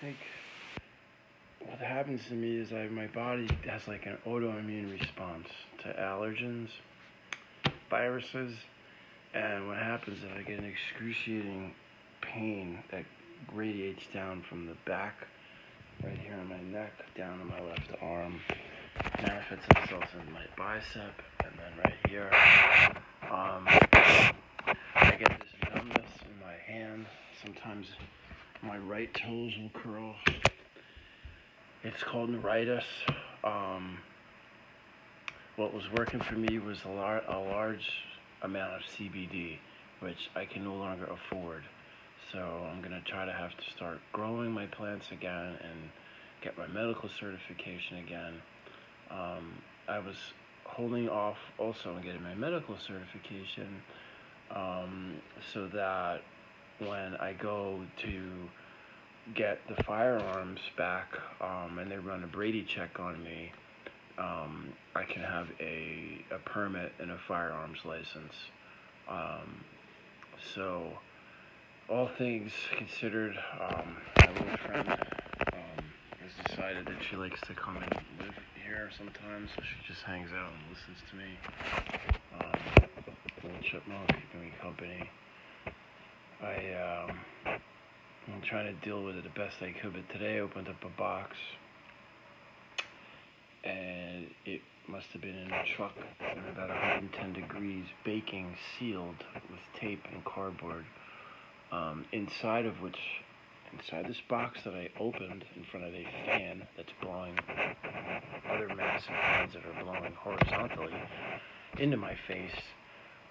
think what happens to me is I my body has like an autoimmune response to allergens, viruses, and what happens is I get an excruciating pain that radiates down from the back, right here on my neck, down to my left arm, manifests itself in my bicep, and then right here. Um, I get this numbness in my hand. Sometimes my right toes will curl. It's called neuritis. Um, what was working for me was a, lar- a large amount of CBD, which I can no longer afford. So I'm gonna try to have to start growing my plants again and get my medical certification again. Um, I was holding off also on getting my medical certification um, so that when I go to get the firearms back um, and they run a Brady check on me, um, I can have a, a permit and a firearms license. Um, so, all things considered, um, my little friend um, has decided that she likes to come and live here sometimes, so she just hangs out and listens to me. Um, little chipmunk keeping me company. I um, I'm trying to deal with it the best I could, but today I opened up a box and it must have been in a truck at about 110 degrees, baking, sealed with tape and cardboard. Um, inside of which, inside this box that I opened in front of a fan that's blowing other massive fans that are blowing horizontally into my face.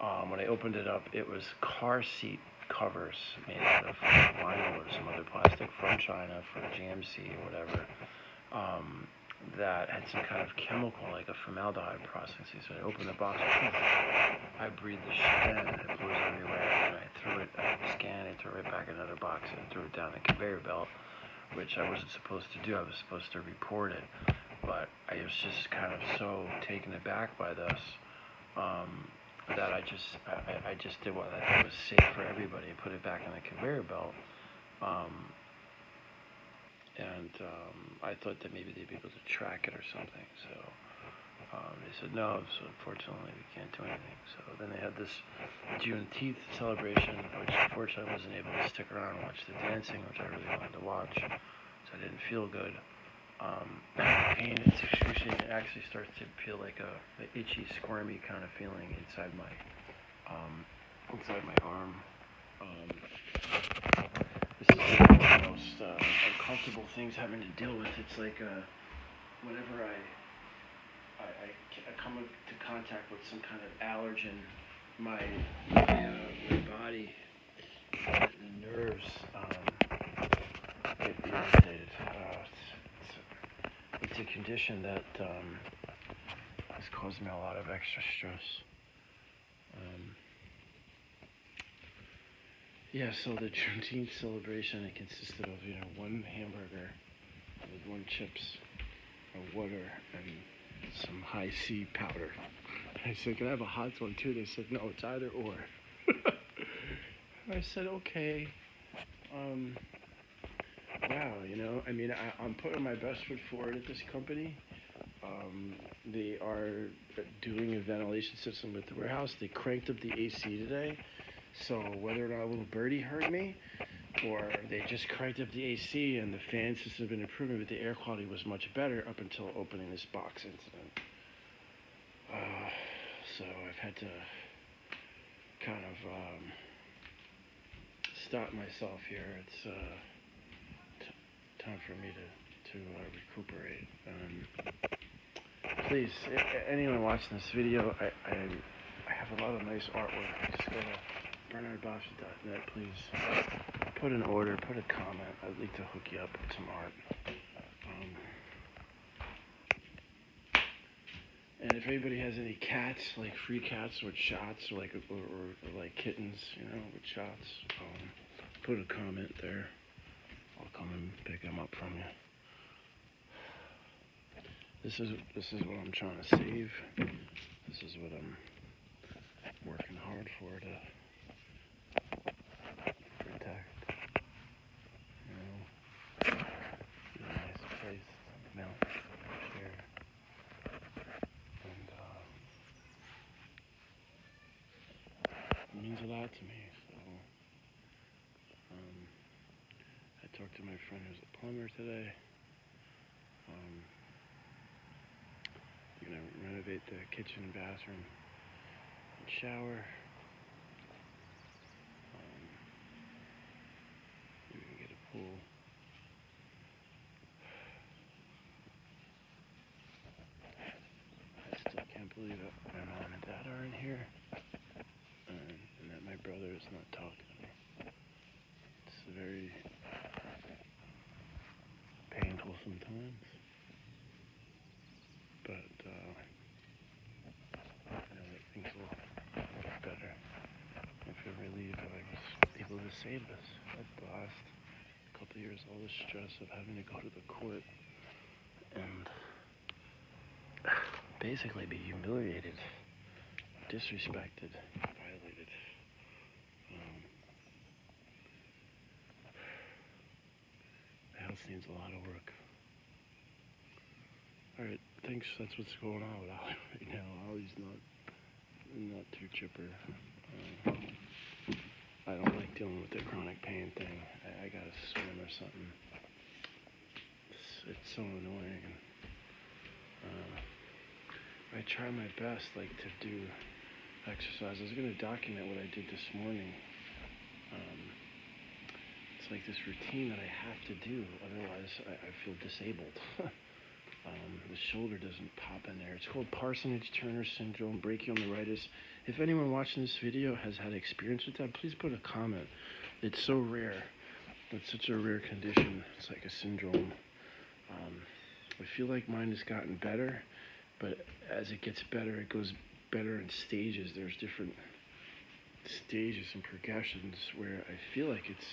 Um, when I opened it up, it was car seat covers made out of vinyl or some other plastic from China for GMC or whatever. Um, that had some kind of chemical, like a formaldehyde processing. So I opened the box, I breathed the shit in, it blew everywhere, and I threw it, I scanned it, threw it back in another box, and threw it down the conveyor belt, which I wasn't supposed to do. I was supposed to report it, but I was just kind of so taken aback by this um, that I just, I, I just did what I thought was safe for everybody, put it back in the conveyor belt. Um, and um, I thought that maybe they'd be able to track it or something. So um, they said no. So unfortunately, we can't do anything. So then they had this Juneteenth celebration, which unfortunately I wasn't able to stick around and watch the dancing, which I really wanted to watch. So I didn't feel good. Um, pain, it's. It actually starts to feel like a, a itchy, squirmy kind of feeling inside my um, inside my arm. Um, this is one of the most uh, uncomfortable things having to deal with. It's like uh, whenever I, I, I, I come into contact with some kind of allergen, my, my, uh, my body, the nerves, um, get irritated. Uh, it's, a, condition that um, has caused me a lot of extra stress. Um, yeah, so the Juneteenth celebration it consisted of you know one hamburger with one chips, a water, and some high C powder. I said, "Can I have a hot one too?" They said, "No, it's either or." I said, "Okay." Um, wow, you know, I mean, I, I'm putting my best foot forward at this company. Um, they are doing a ventilation system with the warehouse. They cranked up the AC today. So whether or not a little birdie heard me, or they just cranked up the AC and the fan system has been improving, but the air quality was much better up until opening this box incident. Uh, so I've had to kind of um, stop myself here. It's uh, time for me to to uh, recuperate. Um, please, anyone watching this video, I, I I have a lot of nice artwork. Just go to BernardBosch.net, please put an order, put a comment. I'd like to hook you up with some art. Um, and if anybody has any cats, like free cats with shots, or like or, or, or like kittens, you know, with shots, um, put a comment there. I'll come and pick them up from you. This is this is what I'm trying to save. This is what I'm working hard for to protect. You know, a nice place to melt, share, and uh, it means a lot to me. Talked to my friend who's a plumber today. Um, they're gonna renovate the kitchen, bathroom, and shower. Um, get a pool. I still can't believe it. My mom and dad are in here, and, and that my brother is not talking to me. It's very sometimes, but uh, I know things will get better. I feel relieved that I was able to save this. Like the last couple of years, all the stress of having to go to the court and basically be humiliated, disrespected, violated. Um, the needs a lot of work. All right, thanks. That's what's going on with Oli right now. Oli's not not too chipper. Uh, I don't like dealing with the chronic pain thing. I, I gotta swim or something. It's, it's so annoying. Uh, I try my best, like to do exercise. I was gonna document what I did this morning. Um, it's like this routine that I have to do, otherwise I, I feel disabled. um, the shoulder doesn't pop in there. It's called Parsonage Turner syndrome, brachial neuritis. If anyone watching this video has had experience with that, please put a comment. It's so rare. It's such a rare condition. It's like a syndrome. Um, I feel like mine has gotten better, but as it gets better, it goes better in stages. There's different stages and progressions where I feel like it's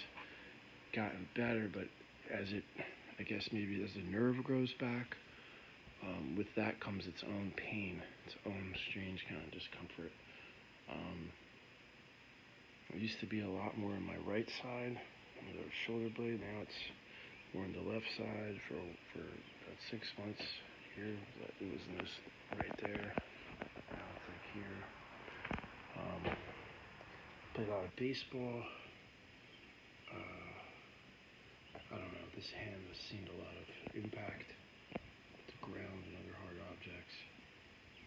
gotten better, but as it, I guess maybe as the nerve grows back, um, with that comes its own pain, its own strange kind of discomfort. Um, it used to be a lot more on my right side, the shoulder blade. Now it's more on the left side for for about six months here. It was in this right there. Now it's like here. Um, played a lot of baseball. Uh, I don't know. This hand has seen a lot of impact with the ground and other hard objects,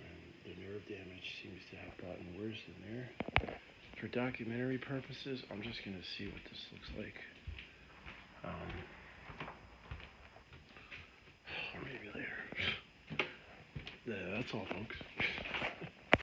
and the nerve damage seems to have gotten worse in there. For documentary purposes, I'm just gonna see what this looks like. Um, or maybe later. Yeah, that's all, folks.